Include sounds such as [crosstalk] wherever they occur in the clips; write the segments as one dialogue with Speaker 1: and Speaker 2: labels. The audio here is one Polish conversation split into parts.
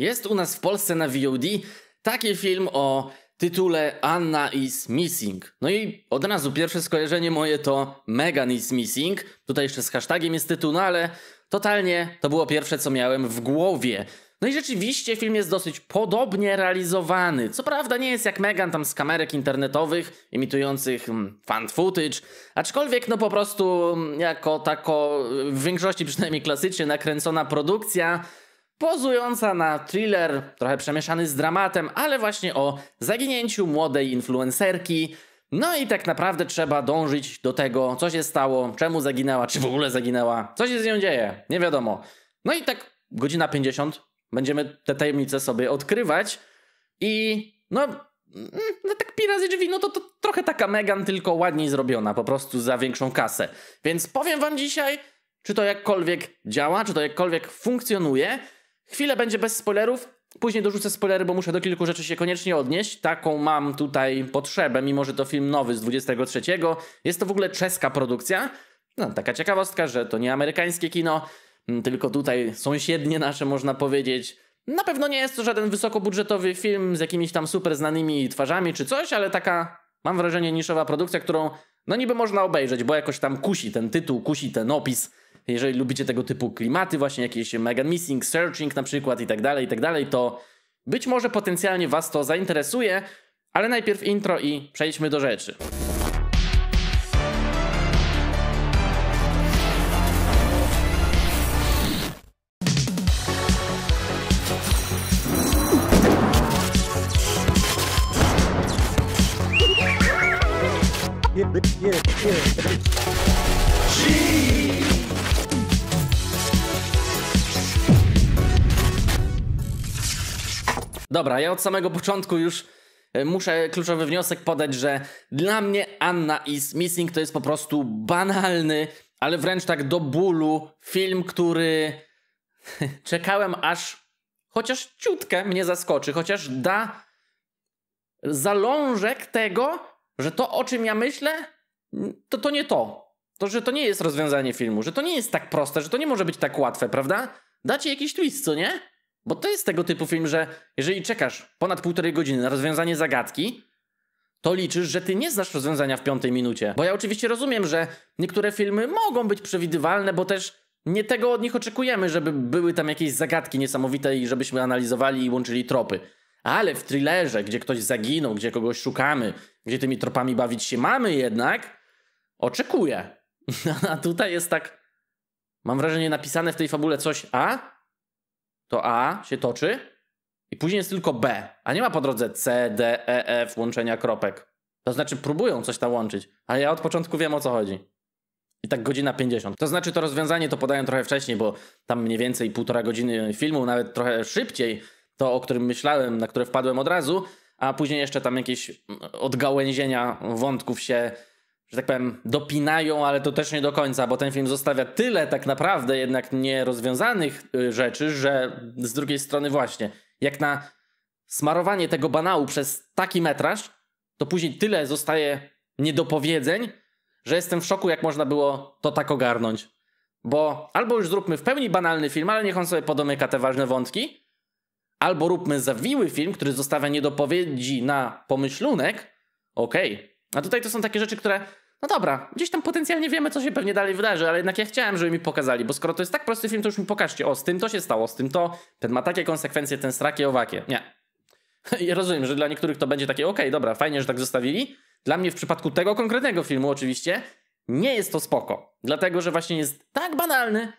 Speaker 1: Jest u nas w Polsce na VOD taki film o tytule Anna is Missing. No i od razu pierwsze skojarzenie moje to Megan is Missing. Tutaj jeszcze z hashtagiem jest tytuł, no ale totalnie to było pierwsze, co miałem w głowie. No i rzeczywiście film jest dosyć podobnie realizowany. Co prawda nie jest jak Megan tam z kamerek internetowych imitujących mm, fan footage, aczkolwiek no po prostu mm, jako tako w większości przynajmniej klasycznie nakręcona produkcja pozująca na thriller, trochę przemieszany z dramatem, ale właśnie o zaginięciu młodej influencerki. No i tak naprawdę trzeba dążyć do tego, co się stało, czemu zaginęła, czy w ogóle zaginęła, co się z nią dzieje, nie wiadomo. No i tak godzina 50, będziemy te tajemnice sobie odkrywać i no, no tak pi razy drzwi, no to, to trochę taka Megan, tylko ładniej zrobiona, po prostu za większą kasę. Więc powiem wam dzisiaj, czy to jakkolwiek działa, czy to jakkolwiek funkcjonuje. Chwilę będzie bez spoilerów, później dorzucę spoilery, bo muszę do kilku rzeczy się koniecznie odnieść. Taką mam tutaj potrzebę, mimo że to film nowy z 23. Jest to w ogóle czeska produkcja. No, taka ciekawostka, że to nie amerykańskie kino, tylko tutaj sąsiednie nasze można powiedzieć. Na pewno nie jest to żaden wysokobudżetowy film z jakimiś tam super znanymi twarzami czy coś, ale taka, mam wrażenie, niszowa produkcja, którą no niby można obejrzeć, bo jakoś tam kusi ten tytuł, kusi ten opis jeżeli lubicie tego typu klimaty, właśnie jakieś Mega Missing, Searching na przykład i tak dalej, i tak dalej, to być może potencjalnie Was to zainteresuje, ale najpierw intro i przejdźmy do rzeczy. Dobra, ja od samego początku już e, muszę kluczowy wniosek podać, że dla mnie Anna is Missing to jest po prostu banalny, ale wręcz tak do bólu film, który [laughs] czekałem aż chociaż ciutkę mnie zaskoczy, chociaż da zalążek tego, że to o czym ja myślę, to to nie to. To, że to nie jest rozwiązanie filmu, że to nie jest tak proste, że to nie może być tak łatwe, prawda? Dacie jakiś twist, co nie? Bo to jest tego typu film, że jeżeli czekasz ponad półtorej godziny na rozwiązanie zagadki, to liczysz, że ty nie znasz rozwiązania w piątej minucie. Bo ja oczywiście rozumiem, że niektóre filmy mogą być przewidywalne, bo też nie tego od nich oczekujemy, żeby były tam jakieś zagadki niesamowite i żebyśmy analizowali i łączyli tropy. Ale w thrillerze, gdzie ktoś zaginął, gdzie kogoś szukamy, gdzie tymi tropami bawić się mamy jednak, oczekuję. [laughs] A tutaj jest tak, mam wrażenie, napisane w tej fabule coś A, to A się toczy i później jest tylko B, a nie ma po drodze C, D, E, F łączenia kropek. To znaczy próbują coś tam łączyć, ale ja od początku wiem o co chodzi. I tak godzina 50. To znaczy to rozwiązanie to podają trochę wcześniej, bo tam mniej więcej półtora godziny filmu, nawet trochę szybciej, to o którym myślałem, na które wpadłem od razu, a później jeszcze tam jakieś odgałęzienia wątków się że tak powiem, dopinają, ale to też nie do końca, bo ten film zostawia tyle tak naprawdę jednak nierozwiązanych y, rzeczy, że z drugiej strony właśnie, jak na smarowanie tego banału przez taki metraż, to później tyle zostaje niedopowiedzeń, że jestem w szoku, jak można było to tak ogarnąć. Bo albo już zróbmy w pełni banalny film, ale niech on sobie podomyka te ważne wątki, albo róbmy zawiły film, który zostawia niedopowiedzi na pomyślunek, okej. Okay. A tutaj to są takie rzeczy, które no dobra, gdzieś tam potencjalnie wiemy, co się pewnie dalej wydarzy, ale jednak ja chciałem, żeby mi pokazali, bo skoro to jest tak prosty film, to już mi pokażcie, o, z tym to się stało, z tym to, ten ma takie konsekwencje, ten strakie, owakie. Nie. [laughs] Ja rozumiem, że dla niektórych to będzie takie, okej, okay, dobra, fajnie, że tak zostawili. Dla mnie w przypadku tego konkretnego filmu oczywiście nie jest to spoko. Dlatego, że właśnie jest tak banalny,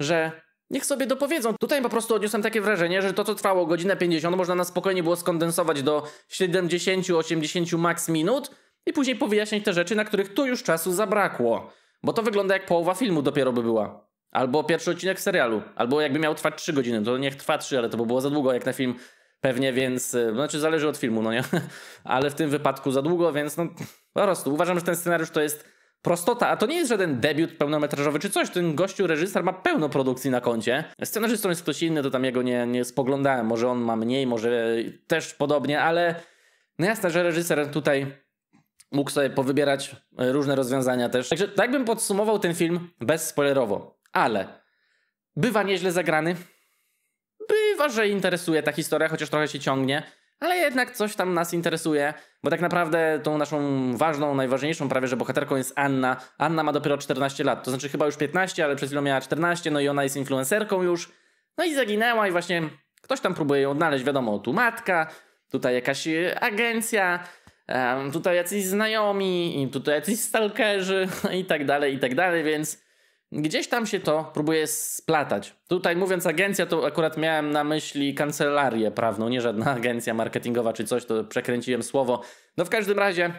Speaker 1: że niech sobie dopowiedzą. Tutaj po prostu odniosłem takie wrażenie, że to, co trwało godzinę 50, można na spokojnie było skondensować do 70-80 max minut, i później powyjaśniać te rzeczy, na których tu już czasu zabrakło. Bo to wygląda jak połowa filmu dopiero by była. Albo pierwszy odcinek serialu. Albo jakby miał trwać 3 godziny, to niech trwa 3, ale to by było za długo jak na film pewnie, więc... E, znaczy zależy od filmu, no nie? [laughs] ale w tym wypadku za długo, więc no po prostu uważam, że ten scenariusz to jest prostota, a to nie jest żaden debiut pełnometrażowy czy coś. Ten gościu reżyser ma pełno produkcji na koncie. Scenarzystą jest ktoś inny, to tam jego nie, nie spoglądałem. Może on ma mniej, może też podobnie, ale no jasne, że reżyser tutaj mógł sobie powybierać e, różne rozwiązania też. Także tak bym podsumował ten film bezspoilerowo. Ale bywa nieźle zagrany. bywa, że interesuje ta historia, chociaż trochę się ciągnie, ale jednak coś tam nas interesuje, bo tak naprawdę tą naszą ważną, najważniejszą prawie, że bohaterką jest Anna. Anna ma dopiero 14 lat, to znaczy chyba już 15, ale przed chwilą miała 14, no i ona jest influencerką już. No i zaginęła i właśnie ktoś tam próbuje ją odnaleźć, wiadomo, tu matka, tutaj jakaś agencja, tutaj jacyś znajomi, i tutaj jacyś stalkerzy [laughs] i tak dalej, i tak dalej, więc gdzieś tam się to próbuje splatać. Tutaj mówiąc agencja, to akurat miałem na myśli kancelarię prawną, nie żadna [laughs] agencja marketingowa czy coś, to przekręciłem słowo. No w każdym razie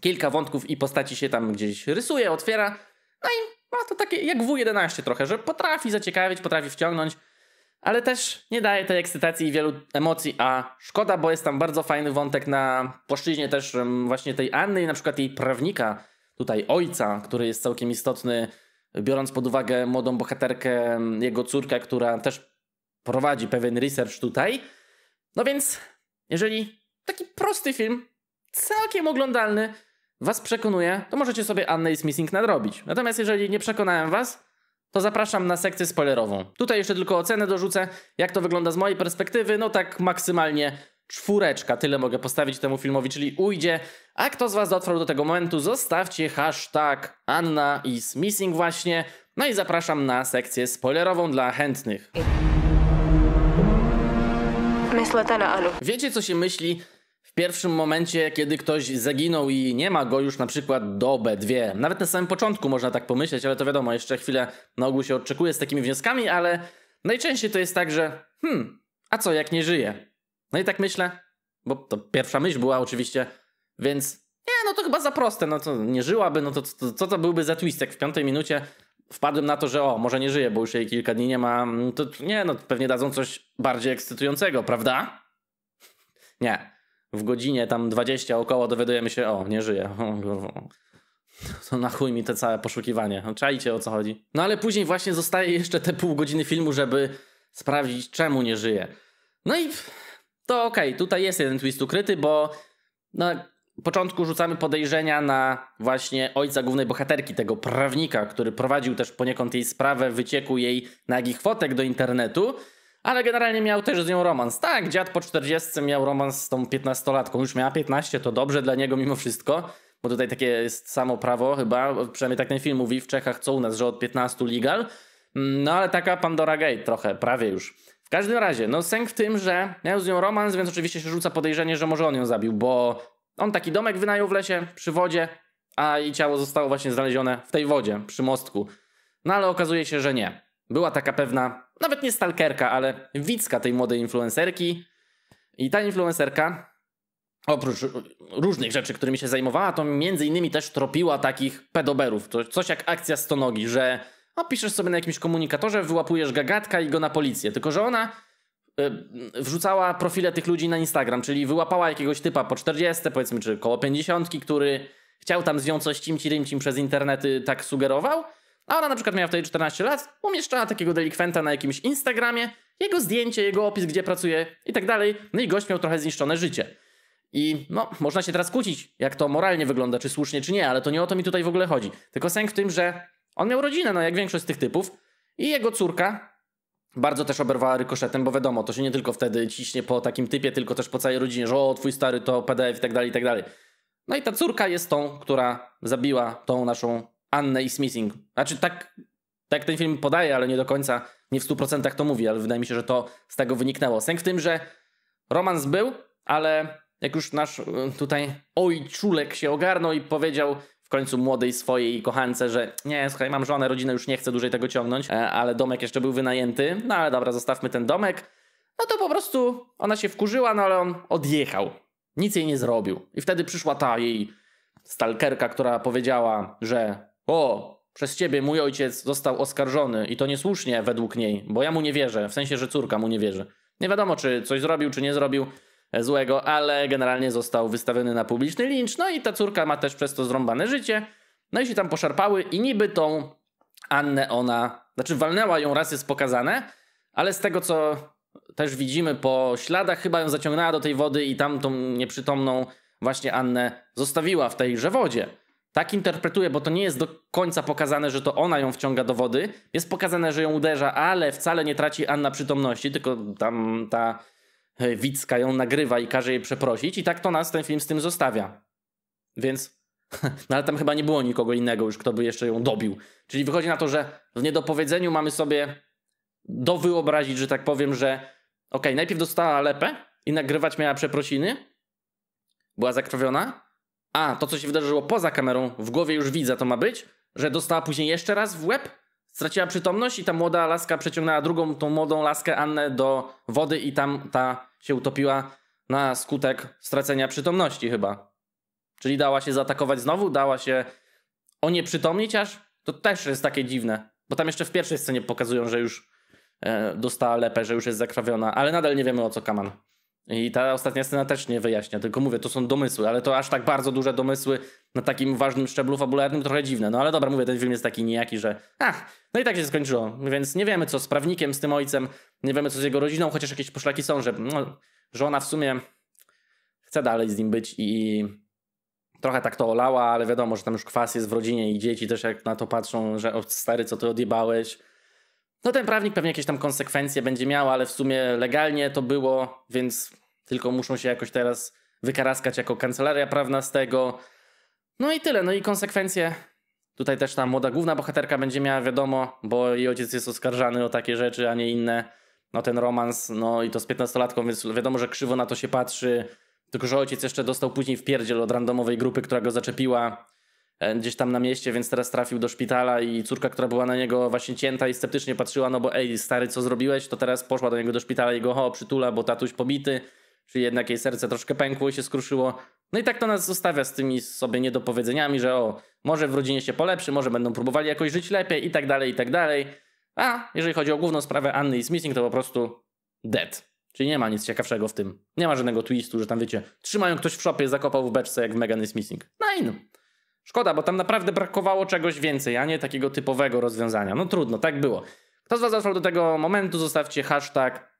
Speaker 1: kilka wątków i postaci się tam gdzieś rysuje, otwiera, no i ma to takie jak W11 trochę, że potrafi zaciekawić, potrafi wciągnąć ale też nie daje tej ekscytacji i wielu emocji, a szkoda, bo jest tam bardzo fajny wątek na płaszczyźnie też właśnie tej Anny i na przykład jej prawnika, tutaj ojca, który jest całkiem istotny, biorąc pod uwagę młodą bohaterkę, jego córkę, która też prowadzi pewien research tutaj. No więc, jeżeli taki prosty film, całkiem oglądalny, was przekonuje, to możecie sobie Anne is Missing nadrobić. Natomiast jeżeli nie przekonałem was, to zapraszam na sekcję spoilerową. Tutaj jeszcze tylko ocenę dorzucę, jak to wygląda z mojej perspektywy, no tak maksymalnie czwóreczka, tyle mogę postawić temu filmowi, czyli ujdzie. A kto z Was dotrwał do tego momentu, zostawcie hashtag Anna is missing właśnie. No i zapraszam na sekcję spoilerową dla chętnych. Wiecie co się myśli pierwszym momencie, kiedy ktoś zaginął i nie ma go już na przykład dobę, dwie, nawet na samym początku można tak pomyśleć, ale to wiadomo, jeszcze chwilę na ogół się odczekuje z takimi wnioskami, ale najczęściej to jest tak, że hmm, a co jak nie żyje? No i tak myślę, bo to pierwsza myśl była oczywiście, więc nie, no to chyba za proste, no to nie żyłaby, no to co to byłby za twistek w piątej minucie? Wpadłem na to, że o, może nie żyje, bo już jej kilka dni nie ma, to nie, no pewnie dadzą coś bardziej ekscytującego, prawda? [laughs] Nie w godzinie tam 20 około dowiadujemy się, o, nie żyje. To na chuj mi te całe poszukiwanie. No, czajcie o co chodzi. No ale później właśnie zostaje jeszcze te pół godziny filmu, żeby sprawdzić czemu nie żyje. No i to okej, okay, tutaj jest jeden twist ukryty, bo na początku rzucamy podejrzenia na właśnie ojca głównej bohaterki, tego prawnika, który prowadził też poniekąd jej sprawę wycieku jej nagich fotek do internetu ale generalnie miał też z nią romans. Tak, dziad po 40 miał romans z tą 15-latką. Już miała 15, to dobrze dla niego mimo wszystko. Bo tutaj takie jest samo prawo chyba, przynajmniej tak ten film mówi w Czechach, co u nas, że od 15 legal. Mm, no ale taka Pandora Gate trochę, prawie już. W każdym razie, no sęk w tym, że miał z nią romans, więc oczywiście się rzuca podejrzenie, że może on ją zabił, bo on taki domek wynajął w lesie, przy wodzie, a jej ciało zostało właśnie znalezione w tej wodzie, przy mostku. No ale okazuje się, że nie. Była taka pewna, nawet nie stalkerka, ale widzka tej młodej influencerki. I ta influencerka, oprócz różnych rzeczy, którymi się zajmowała, to między innymi też tropiła takich pedoberów. To coś jak akcja stonogi, że no, piszesz sobie na jakimś komunikatorze, wyłapujesz gagatka i go na policję. Tylko, że ona y, wrzucała profile tych ludzi na Instagram, czyli wyłapała jakiegoś typa po 40, powiedzmy, czy koło 50, który chciał tam z nią coś cimci rymcim przez internety tak sugerował a ona na przykład miała wtedy 14 lat, umieszczała takiego delikwenta na jakimś Instagramie, jego zdjęcie, jego opis, gdzie pracuje i tak dalej. No i gość miał trochę zniszczone życie. I no, można się teraz kłócić, jak to moralnie wygląda, czy słusznie, czy nie, ale to nie o to mi tutaj w ogóle chodzi. Tylko sęk w tym, że on miał rodzinę, no jak większość z tych typów, i jego córka bardzo też oberwała rykoszetem, bo wiadomo, to się nie tylko wtedy ciśnie po takim typie, tylko też po całej rodzinie, że o, twój stary to PDF i tak dalej, i tak dalej. No i ta córka jest tą, która zabiła tą naszą Annę i Smithing. Znaczy tak, tak ten film podaje, ale nie do końca, nie w 100% to mówi, ale wydaje mi się, że to z tego wyniknęło. Sęk w tym, że romans był, ale jak już nasz y, tutaj ojczulek się ogarnął i powiedział w końcu młodej swojej kochance, że nie, słuchaj, mam żonę, rodzinę, już nie chcę dłużej tego ciągnąć, e, ale domek jeszcze był wynajęty, no ale dobra, zostawmy ten domek. No to po prostu ona się wkurzyła, no ale on odjechał. Nic jej nie zrobił. I wtedy przyszła ta jej stalkerka, która powiedziała, że o, przez ciebie mój ojciec został oskarżony i to niesłusznie według niej, bo ja mu nie wierzę, w sensie, że córka mu nie wierzy. Nie wiadomo, czy coś zrobił, czy nie zrobił złego, ale generalnie został wystawiony na publiczny lincz, no i ta córka ma też przez to zrąbane życie. No i się tam poszarpały i niby tą Annę ona, znaczy walnęła ją raz jest pokazane, ale z tego co też widzimy po śladach, chyba ją zaciągnęła do tej wody i tam tą nieprzytomną właśnie Annę zostawiła w tejże wodzie. Tak interpretuję, bo to nie jest do końca pokazane, że to ona ją wciąga do wody. Jest pokazane, że ją uderza, ale wcale nie traci Anna przytomności, tylko tam ta e, Wicka ją nagrywa i każe jej przeprosić. I tak to nas ten film z tym zostawia. Więc. [laughs] No ale tam chyba nie było nikogo innego już, kto by jeszcze ją dobił. Czyli wychodzi na to, że w niedopowiedzeniu mamy sobie do wyobrazić, że tak powiem, że okej, najpierw dostała lepę i nagrywać miała przeprosiny. Była zakrwawiona. A, to co się wydarzyło poza kamerą, w głowie już widzę, to ma być, że dostała później jeszcze raz w łeb, straciła przytomność i ta młoda laska przeciągnęła drugą, tą młodą laskę Annę do wody i tam ta się utopiła na skutek stracenia przytomności chyba. Czyli dała się zaatakować znowu, dała się onieprzytomnić aż. To też jest takie dziwne, bo tam jeszcze w pierwszej scenie pokazują, że już e, dostała lepę, że już jest zakrawiona, ale nadal nie wiemy o co Kaman. I ta ostatnia scena też nie wyjaśnia, tylko mówię, to są domysły, ale to aż tak bardzo duże domysły na takim ważnym szczeblu fabularnym trochę dziwne. No ale dobra, mówię, ten film jest taki nijaki, że ach, no i tak się skończyło. Więc nie wiemy co z prawnikiem, z tym ojcem, nie wiemy co z jego rodziną, chociaż jakieś poszlaki są, że no, żona w sumie chce dalej z nim być i trochę tak to olała, ale wiadomo, że tam już kwas jest w rodzinie i dzieci też jak na to patrzą, że o stary, co ty odjebałeś. No ten prawnik pewnie jakieś tam konsekwencje będzie miał, ale w sumie legalnie to było, więc tylko muszą się jakoś teraz wykaraskać jako kancelaria prawna z tego. No i tyle, no i konsekwencje. Tutaj też ta młoda główna bohaterka będzie miała wiadomo, bo jej ojciec jest oskarżany o takie rzeczy, a nie inne. No ten romans, no i to z 15-latką, więc wiadomo, że krzywo na to się patrzy. Tylko, że ojciec jeszcze dostał później w pierdziel od randomowej grupy, która go zaczepiła gdzieś tam na mieście, więc teraz trafił do szpitala i córka, która była na niego właśnie cięta i sceptycznie patrzyła, no bo ej, stary, co zrobiłeś? To teraz poszła do niego do szpitala i go ho, przytula, bo tatuś pobity. Czyli jednak jej serce troszkę pękło i się skruszyło. No i tak to nas zostawia z tymi sobie niedopowiedzeniami, że o, może w rodzinie się polepszy, może będą próbowali jakoś żyć lepiej i tak dalej, i tak dalej. A jeżeli chodzi o główną sprawę Anny i Smithing, to po prostu dead. Czyli nie ma nic ciekawszego w tym. Nie ma żadnego twistu, że tam wiecie, trzymają ktoś w szopie, zakopał w beczce jak w Megan is Missing. No i Szkoda, bo tam naprawdę brakowało czegoś więcej, a nie takiego typowego rozwiązania. No trudno, tak było. Kto z Was dotrwał do tego momentu, zostawcie hashtag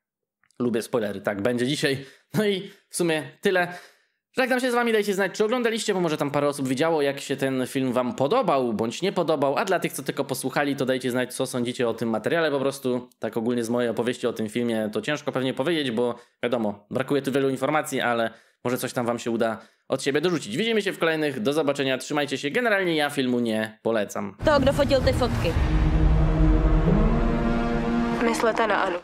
Speaker 1: lubię spoilery, tak będzie dzisiaj. No i w sumie tyle. Żegnam się z wami, dajcie znać, czy oglądaliście, bo może tam parę osób widziało, jak się ten film wam podobał, bądź nie podobał, a dla tych, co tylko posłuchali, to dajcie znać, co sądzicie o tym materiale po prostu. Tak ogólnie z mojej opowieści o tym filmie to ciężko pewnie powiedzieć, bo wiadomo, brakuje tu wielu informacji, ale może coś tam wam się uda od siebie dorzucić. Widzimy się w kolejnych, do zobaczenia, trzymajcie się. Generalnie ja filmu nie polecam.
Speaker 2: Toho, kdo fotil ty fotky.
Speaker 3: Myslete na Anu.